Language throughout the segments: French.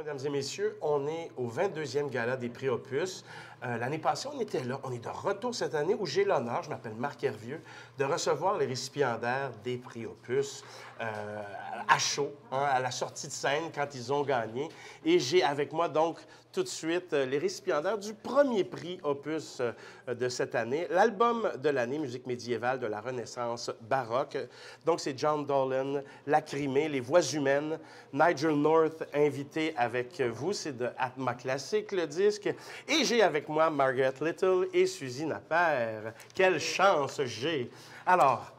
mesdames et messieurs. On est au 22e gala des prix Opus. Euh, L'année passée, on était là. On est de retour cette année où j'ai l'honneur, je m'appelle Marc Hervieux, de recevoir les récipiendaires des prix Opus euh, à chaud, hein, à la sortie de scène quand ils ont gagné. Et j'ai avec moi donc tout de suite euh, les récipiendaires du premier prix Opus de cette année, l'album de l'année musique médiévale de la Renaissance baroque. Donc c'est John Dolan, Lacrimée, Les Voix humaines, Nigel North invité avec vous, c'est de Atma Classic le disque. Et j'ai avec moi Margaret Little et Suzy Napper. Quelle chance j'ai! Alors,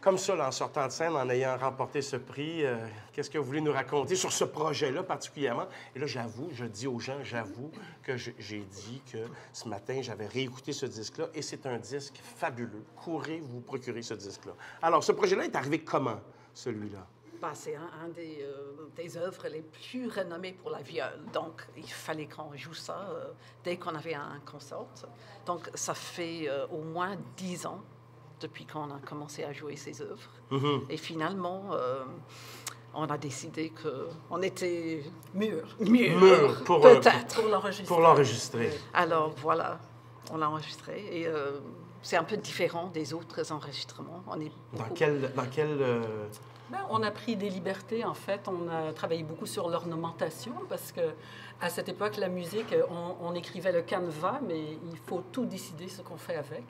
comme ça, en sortant de scène, en ayant remporté ce prix, euh, qu'est-ce que vous voulez nous raconter sur ce projet-là particulièrement? Et là, j'avoue, je dis aux gens, j'avoue que j'ai dit que ce matin, j'avais réécouté ce disque-là et c'est un disque fabuleux. Courez vous procurer ce disque-là. Alors, ce projet-là est arrivé comment, celui-là? Bah, c'est un, un des, euh, des œuvres les plus renommées pour la viole. Donc, il fallait qu'on joue ça euh, dès qu'on avait un concert. Donc, ça fait euh, au moins dix ans depuis qu'on a commencé à jouer ces œuvres. Mhm. Et finalement, euh, on a décidé qu'on était mûr. Mûr, Mûr pour, peut-être. Pour l'enregistrer. Pour l'enregistrer. Alors, voilà, on l'a enregistré. Et euh, c'est un peu différent des autres enregistrements. On est Dans beaucoup- quel... Dans quel Ben, on a pris des libertés, en fait. On a travaillé beaucoup sur l'ornementation parce que à cette époque, la musique, on, on écrivait le canevas, mais il faut tout décider ce qu'on fait avec.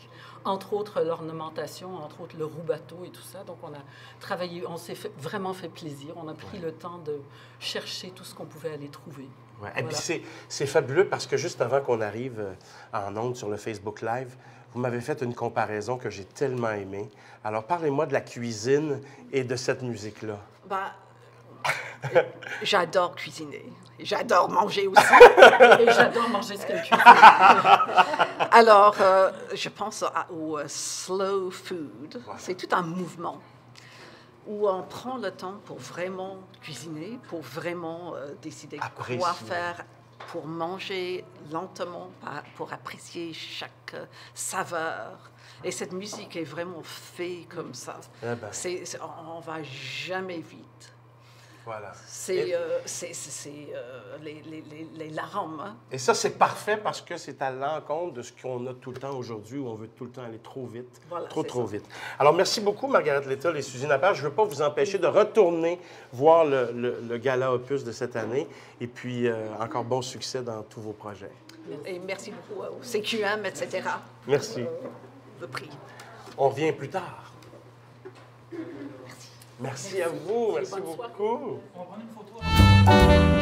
Entre autres, l'ornementation, entre autres, le roux-bateau et tout ça. Donc, on a travaillé, on s'est vraiment fait plaisir. On a pris le temps de chercher tout ce qu'on pouvait aller trouver. Ouais. Et puis Voilà. c'est- c'est fabuleux parce que juste avant qu'on arrive euh, en ondes sur le Facebook Live, vous m'avez fait une comparaison que j'ai tellement aimée. Alors parlez-moi de la cuisine et de cette musique-là. Bah, j'adore cuisiner. J'adore manger aussi. Et j'adore manger ce qu'elle cuisine. Alors, euh, je pense à- au euh, slow food. C'est tout un mouvement où on prend le temps pour vraiment cuisiner, pour vraiment euh, décider quoi Apprécier. faire, pour manger lentement, pour apprécier chaque euh, saveur. Et cette musique est vraiment faite comme ça. Ben. C'est- c'est- on ne va jamais vite. Voilà. C'est Et, euh, c'est- euh, les, les, les, les larmes. hein. et ça, c'est parfait parce que c'est à l'encontre de ce qu'on a tout le temps aujourd'hui où on veut tout le temps aller trop vite. Voilà, trop, trop ça. vite. Alors, merci beaucoup, Margaret Little et Suzy Napper. Je ne veux pas vous empêcher de retourner voir le, le- le gala opus de cette année. Et puis, euh, encore bon succès dans tous vos projets. Et merci beaucoup au CQM, etc. Merci. Le prix. On revient plus tard. Merci. Merci à vous. Merci beaucoup. On va prendre une photo.